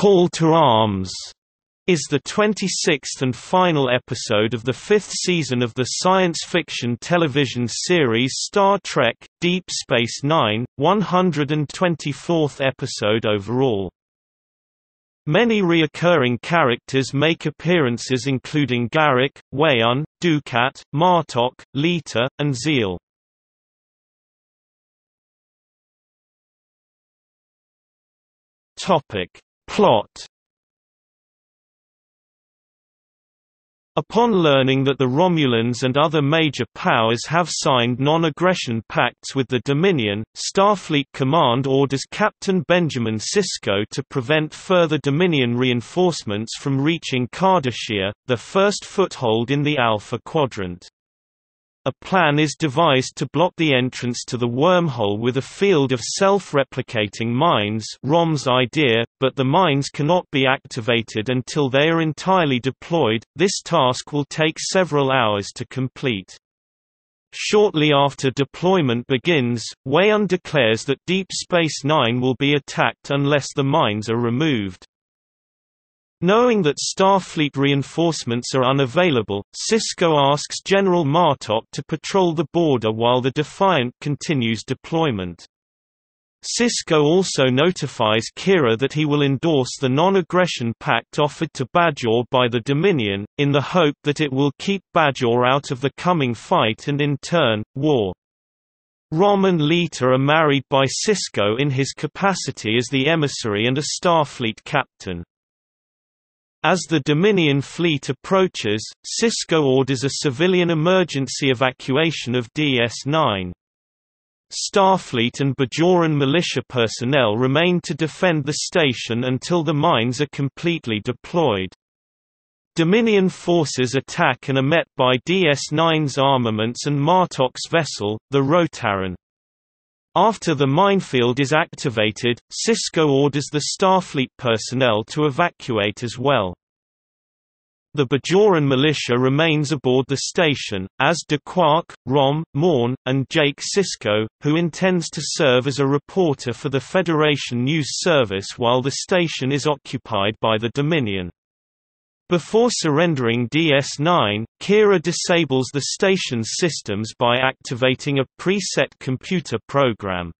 Call to Arms is the 26th and final episode of the fifth season of the science fiction television series Star Trek – Deep Space Nine, 124th episode overall. Many reoccurring characters make appearances including Garak, Weyoun, Dukat, Martok, Leeta, and Ziyal. Topic. Plot Upon learning that the Romulans and other major powers have signed non-aggression pacts with the Dominion, Starfleet Command orders Captain Benjamin Sisko to prevent further Dominion reinforcements from reaching Cardassia, the first foothold in the Alpha Quadrant. A plan is devised to block the entrance to the wormhole with a field of self-replicating mines Rom's idea, but the mines cannot be activated until they are entirely deployed. This task will take several hours to complete. Shortly after deployment begins, Weyoun declares that Deep Space Nine will be attacked unless the mines are removed. Knowing that Starfleet reinforcements are unavailable, Sisko asks General Martok to patrol the border while the Defiant continues deployment. Sisko also notifies Kira that he will endorse the non-aggression pact offered to Bajor by the Dominion, in the hope that it will keep Bajor out of the coming fight and in turn, war. Rom and Leeta are married by Sisko in his capacity as the emissary and a Starfleet captain. As the Dominion fleet approaches, Sisko orders a civilian emergency evacuation of DS-9. Starfleet and Bajoran militia personnel remain to defend the station until the mines are completely deployed. Dominion forces attack and are met by DS-9's armaments and Martok's vessel, the Rotarran. After the minefield is activated, Sisko orders the Starfleet personnel to evacuate as well. The Bajoran militia remains aboard the station, as do Quark, Rom, Morn, and Jake Sisko, who intends to serve as a reporter for the Federation News Service while the station is occupied by the Dominion. Before surrendering DS-9, Kira disables the station's systems by activating a preset computer program.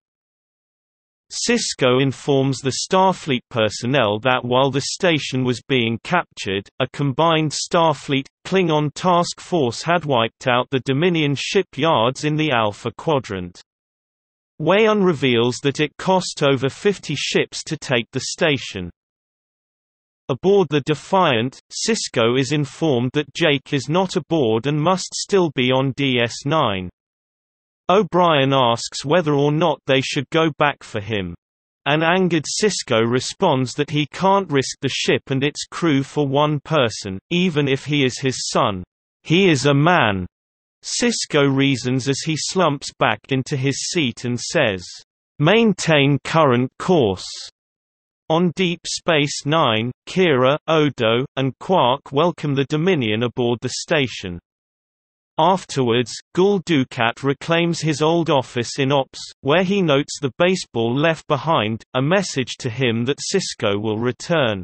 Sisko informs the Starfleet personnel that while the station was being captured, a combined Starfleet-Klingon task force had wiped out the Dominion shipyards in the Alpha Quadrant. Weyoun reveals that it cost over 50 ships to take the station. Aboard the Defiant, Sisko is informed that Jake is not aboard and must still be on DS-9. O'Brien asks whether or not they should go back for him. An angered Sisko responds that he can't risk the ship and its crew for one person, even if he is his son. He is a man. Sisko reasons as he slumps back into his seat and says, Maintain current course. On Deep Space Nine, Kira, Odo, and Quark welcome the Dominion aboard the station. Afterwards, Gul Dukat reclaims his old office in Ops, where he notes the baseball left behind, a message to him that Sisko will return.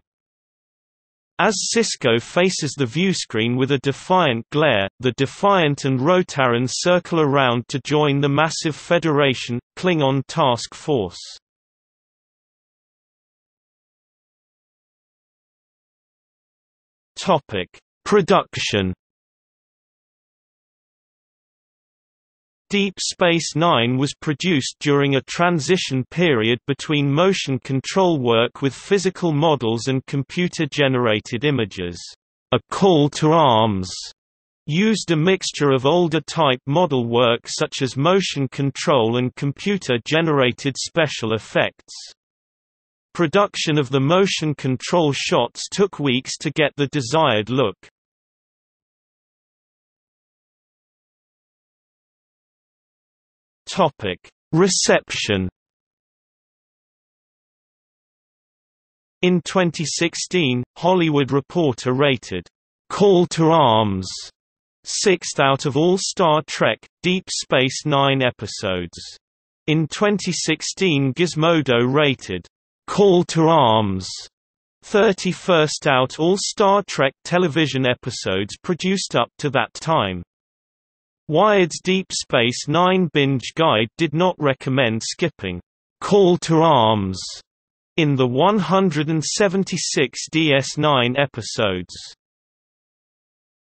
As Sisko faces the viewscreen with a defiant glare, the Defiant and Rotarran circle around to join the massive Federation, Klingon task force. Topic: Production. Deep Space Nine was produced during a transition period between motion control work with physical models and computer-generated images. A call to arms used a mixture of older type model work such as motion control and computer-generated special effects. Production of the motion control shots took weeks to get the desired look. Reception. In 2016, Hollywood Reporter rated Call to Arms sixth out of all Star Trek Deep Space Nine episodes. In 2016, Gizmodo rated Call to Arms 31st out all Star Trek television episodes produced up to that time. Wired's Deep Space Nine binge guide did not recommend skipping Call to Arms in the 176 DS9 episodes.